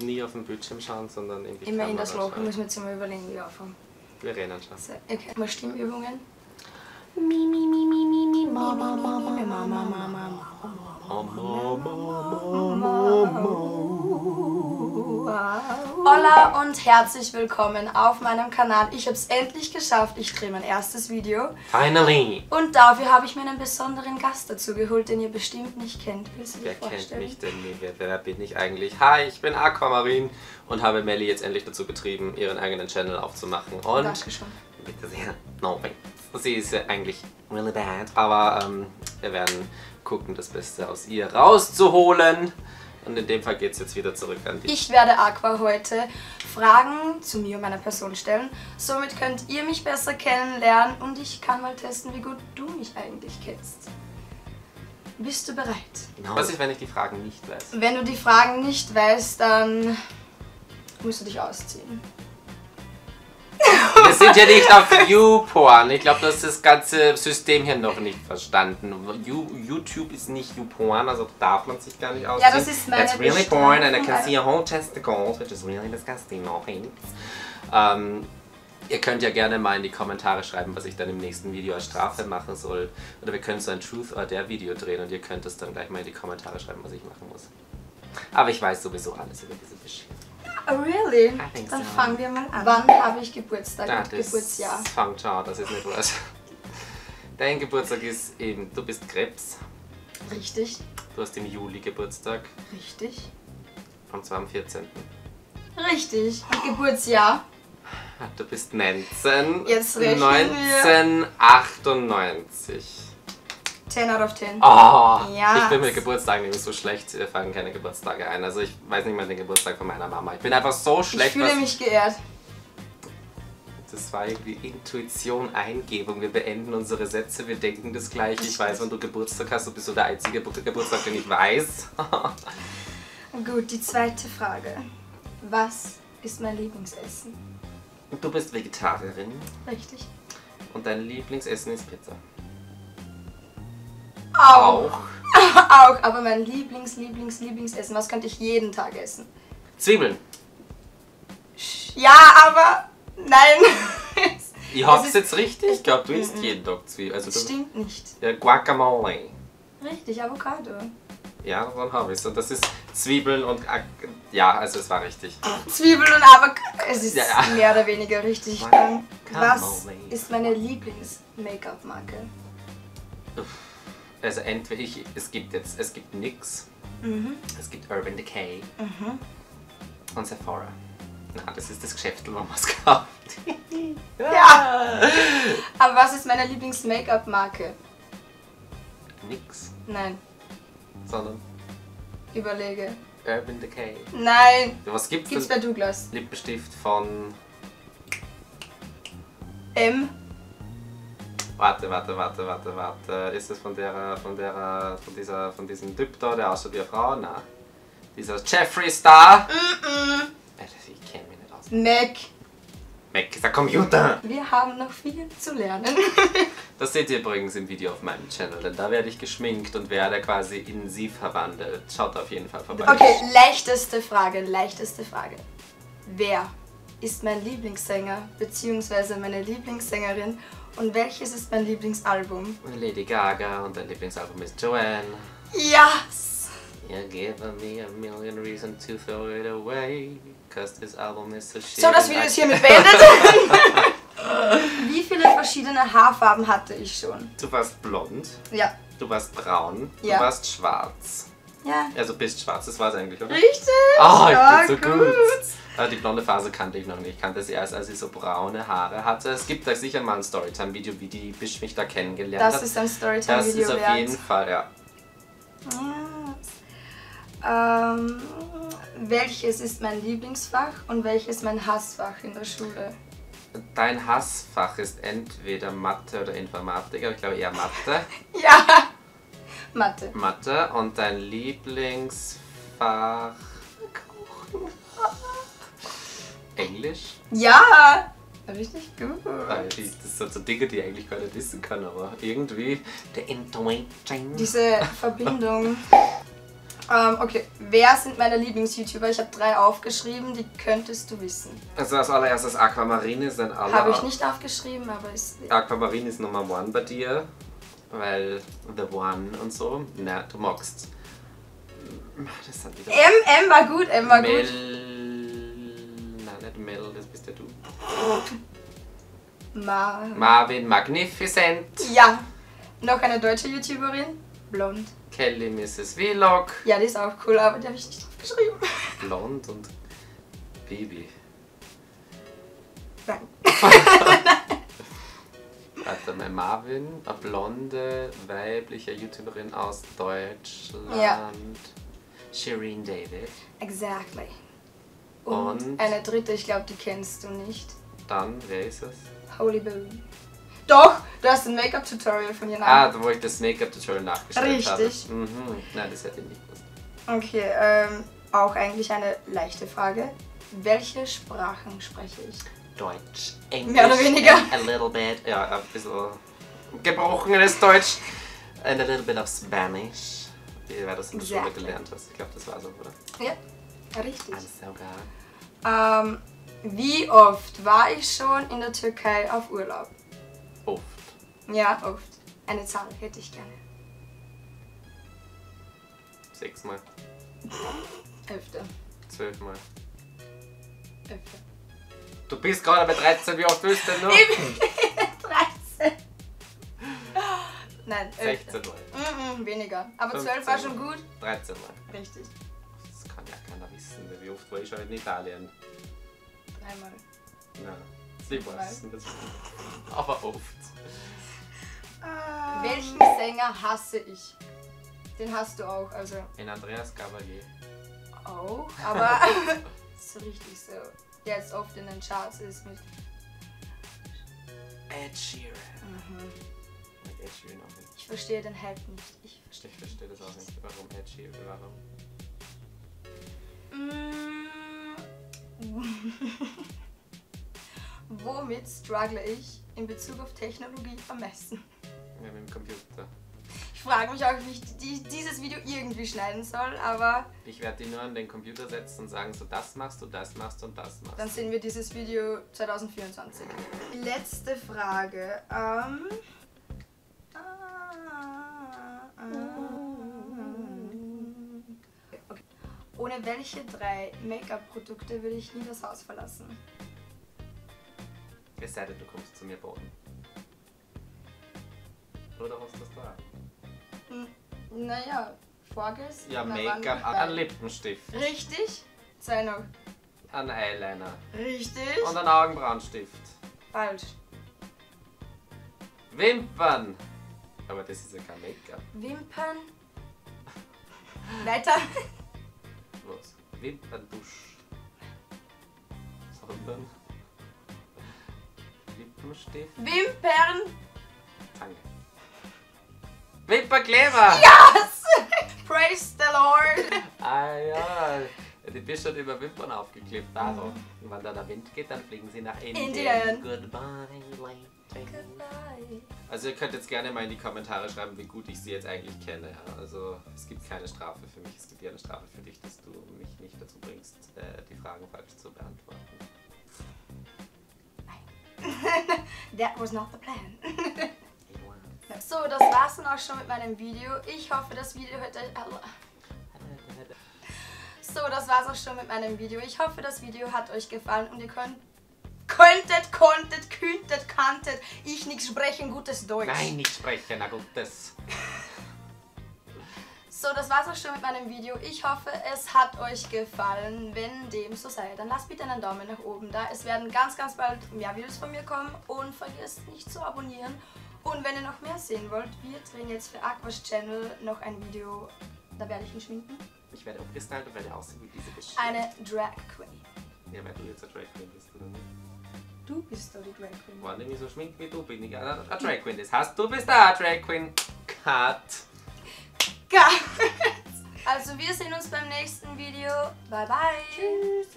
nie auf den Bildschirm schauen, sondern in die Immer in Kamera das Loch. Ich schauen. muss mir jetzt mal überlegen, wie wir anfangen. Wir rennen schon. So, okay. Mal Stimmübungen. Hola und herzlich willkommen auf meinem Kanal. Ich habe es endlich geschafft. Ich drehe mein erstes Video. Finally! Und dafür habe ich mir einen besonderen Gast dazu geholt, den ihr bestimmt nicht kennt. Willst du Wer kennt vorstellen? mich denn? Nee, wer, wer bin ich eigentlich? Hi, ich bin Aquamarin und habe Melly jetzt endlich dazu getrieben, ihren eigenen Channel aufzumachen. Und Dankeschön. bitte sehr, no. Sie ist ja eigentlich really bad, aber ähm, wir werden gucken, das Beste aus ihr rauszuholen. Und in dem Fall geht es jetzt wieder zurück an dich. Ich werde Aqua heute Fragen zu mir und meiner Person stellen. Somit könnt ihr mich besser kennenlernen und ich kann mal testen, wie gut du mich eigentlich kennst. Bist du bereit? Was ist, wenn ich die Fragen nicht weiß? Wenn du die Fragen nicht weißt, dann musst du dich ausziehen. Wir sind ja nicht auf YouPorn. Ich glaube, du hast das ganze System hier noch nicht verstanden. You, YouTube ist nicht YouPorn, also darf man sich gar nicht ausziehen. das ist meine It's really porn and I can see your whole testicles, which is really disgusting. No thanks. Ähm, ihr könnt ja gerne mal in die Kommentare schreiben, was ich dann im nächsten Video als Strafe machen soll. Oder wir können so ein Truth or Dare Video drehen und ihr könnt es dann gleich mal in die Kommentare schreiben, was ich machen muss. Aber ich weiß sowieso alles über diese Geschichte. Oh, really? think Dann so. fangen wir mal an. Wann habe ich Geburtstag und Das Geburtsjahr? Fangt schon an, das ist nicht was. Dein Geburtstag ist eben, du bist Krebs. Richtig, Du hast im Juli Geburtstag. richtig, Und zwar am 14. richtig. Und Geburtsjahr? Du bist 19. Jetzt rechnen wir. 1998. 10 out of 10. Oh, Ja. Ich bin mit Geburtstagen nämlich so schlecht, wir fangen keine Geburtstage ein. Also ich weiß nicht mal den Geburtstag von meiner Mama. Ich bin einfach so Ich schlecht. fühle was- mich geehrt. Das war irgendwie Intuition, Eingebung. Wir beenden unsere Sätze, wir denken das gleiche. Ich weiß, wenn du Geburtstag hast, du bist so der einzige Ge- Geburtstag, den ich weiß. Gut, die zweite Frage. Was ist mein Lieblingsessen? du bist Vegetarierin Richtig. und dein Lieblingsessen ist Pizza. Auch. Auch, aber mein Lieblings, Lieblings, Lieblingsessen, was könnte ich jeden Tag essen? Zwiebeln. Ja, aber nein. Ich hab's ist- jetzt richtig. Ich glaube, du isst jeden Tag Zwiebeln. Also Das stimmt nicht. ja, Guacamole. Richtig, Avocado. Ja, dann habe ich's. Und das ist Zwiebeln und... Ja, also es war richtig. Zwiebeln und Avocado. Es ist Ja, ja. mehr oder weniger richtig. Guacamole. Ähm, Was ist meine Lieblings-Make-up-Marke? Also entweder ich... Es gibt jetzt... Es gibt NYX. Mhm. Es gibt Urban Decay. Und Sephora. Na, das ist das Geschäft, wo man es kauft. Ja. Aber was ist meine Lieblings-Make-up-Marke? Nix. Nein, Sondern überlege. Urban Decay. Nein. Was gibt's, Gibt's denn? bei Douglas? Lippenstift von... M. Warte, warte, warte, warte, warte. Ist es von der, von der, von dieser, von diesem Typ da, der aussieht wie eine Frau? Nein. Dieser Jeffree Star? Mm Alter, Ich kenne mich nicht aus. Mac. Mac ist der Computer. Wir haben noch viel zu lernen. Das seht ihr übrigens im Video auf meinem Channel, denn da werde ich geschminkt und werde quasi in sie verwandelt. Schaut auf jeden Fall vorbei. Okay, leichteste Frage, leichteste Frage. Wer ist mein Lieblingssänger bzw. meine Lieblingssängerin und welches ist mein Lieblingsalbum? Lady Gaga und dein Lieblingsalbum ist Joanne. Yes! You're giving me a million reasons to throw it away. Cause this album is so shit. So, das Video ist hiermit beendet. Wie viele verschiedene Haarfarben hatte ich schon? Du warst blond, Ja. du warst braun, Ja. du warst schwarz. Ja. Also bist schwarz, das war es eigentlich, oder? Richtig? Oh, ich Ja, bin so gut. Aber die blonde Phase kannte ich noch nicht. Ich kannte sie erst, als sie so braune Haare hatte. Es gibt da sicher mal ein Storytime-Video, wie die Bisch mich da kennengelernt Das hat. ist ein das Storytime-Video ist auf wert. jeden Fall, ja. Ja. Ähm, welches ist mein Lieblingsfach und welches mein Hassfach in der Schule? Dein Hassfach ist entweder Mathe oder Informatik, aber ich glaube eher Mathe. Ja! Mathe. Mathe und dein Lieblingsfach Englisch. Ja! Richtig gut. Das sind so Dinge, die ich eigentlich gar nicht wissen kann, aber irgendwie der Intuition. Diese Verbindung. Ähm, okay, wer sind meine Lieblings-YouTuber? Ich habe drei aufgeschrieben, die könntest du wissen. Also als allererstes Aquamarine ist ein aller. Habe ich nicht aufgeschrieben, aber ist. Aquamarine ist Nummer one bei dir, weil The One und so. Na, du magst. Das wieder. M, M war gut, M war Mel. gut. Nein, nicht Mel, das bist ja du. Ma Marvin Magnificent. ja. Noch eine deutsche YouTuberin. Blond. Kelly Mrs. Vlog. Ja, die ist auch cool, aber die habe ich nicht aufgeschrieben. Blond und Baby. Nein. Warte mal, Marvin, eine blonde, weibliche YouTuberin aus Deutschland. Ja. Shireen David. Exactly. Und, Und? eine dritte, ich glaube, die kennst du nicht. Dann, wer ist es? Holy Berry. Doch, du hast ein Make-up-Tutorial von ihr Ah, nach. da wo ich das Make-up-Tutorial nachgestellt habe. Richtig. Mhm. Nein, das hätte ich nicht gewusst. Okay, ähm, auch eigentlich eine leichte Frage. Welche Sprachen spreche ich? Deutsch, Englisch. Mehr oder weniger. A little bit. Ja, ein bisschen gebrochenes Deutsch. And a little bit of Spanish. Wie du das in der Schule gelernt hast. Ich glaube, das war so, oder? Ja, richtig. So good. Ähm, wie oft war ich schon in der Türkei auf Urlaub? Oft. Ja, oft. Eine Zahl hätte ich gerne. Sechsmal. Öfter. Zwölfmal. Öfter. Du bist gerade bei 13, wie oft willst du denn noch? 13. Nein, öfter. 16 Mal. Mm -mm, weniger. Aber 12 15 war schon gut. 13 Mal. Richtig. Das kann ja keiner wissen. Wie oft war ich schon in Italien? Dreimal. Nein. Sie weiß das. Aber oft. Welchen Sänger hasse ich? Den hast du auch, also In Andreas Gabalier. auch, aber so richtig so. Jetzt oft in den Charts ist mit. Ed Sheeran. Mhm. Mit Ed Sheeran auch nicht. Ich verstehe den Hype nicht. Ich verstehe. Ich verstehe das auch nicht. Warum Ed Sheeran? Warum? Mm. Womit struggle ich in Bezug auf Technologie am meisten? Ja, mit dem Computer. Ich frage mich auch, wie ich die, dieses Video irgendwie schneiden soll, aber Ich werde die nur an den Computer setzen und sagen, so das machst du, das machst du und das machst dann sehen wir dieses Video 2024. Letzte Frage. Ähm, okay. Ohne welche drei Make-up-Produkte würde ich nie das Haus verlassen? Es sei denn, du kommst zu mir baden. Oder hast du das da? Naja, vorgest. Ja, Make-up, ein Lippenstift, Richtig. Zwei noch. ein Eyeliner Richtig. und ein Augenbrauenstift. Falsch. Wimpern! Aber das ist ja kein Make-up. Wimpern. Weiter. Was? Wimperndusch. Sondern Lippenstift, Wimpern. Zange. Wimpernkleber! Yes! Praise the Lord. Ah ja, die bist schon über Wimpern aufgeklebt. Also, und wenn da der Wind geht, dann fliegen sie nach Indien. Indien. Goodbye, lady. Also ihr könnt jetzt gerne mal in die Kommentare schreiben, wie gut ich sie jetzt eigentlich kenne. Ja? Also es gibt keine Strafe für mich, es gibt eher eine Strafe für dich, dass du mich nicht dazu bringst, äh, die Fragen falsch zu beantworten. That was not the plan. So, das war's dann auch schon mit meinem Video. Ich hoffe, das Video hat euch... So, das war's auch schon mit meinem Video. Ich hoffe, das Video hat euch gefallen und ihr könnt... Könntet, konntet, kühntet, kanntet. Ich nicht sprechen gutes Deutsch. Nein, nicht sprechen, na gutes. So, das war's auch schon mit meinem Video. Ich hoffe, es hat euch gefallen. Wenn dem so sei, dann lasst bitte einen Daumen nach oben da. Es werden ganz, ganz bald mehr Videos von mir kommen. Und vergesst nicht zu abonnieren. Und wenn ihr noch mehr sehen wollt, wir drehen jetzt für Aquas Channel noch ein Video. Da werde ich ihn schminken. Ich werde aufgestylt und werde aussehen wie diese Bitch. Eine Drag Queen. Ja, weil du jetzt ein Drag Queen bist, oder nicht? Du bist doch die Drag Queen. Wenn ich mich so schmink wie du, bin ich eine eine Drag Queen. Das heißt, du bist eine Drag Queen. Cut. Geil. Also wir sehen uns beim nächsten Video. Bye bye. Tschüss.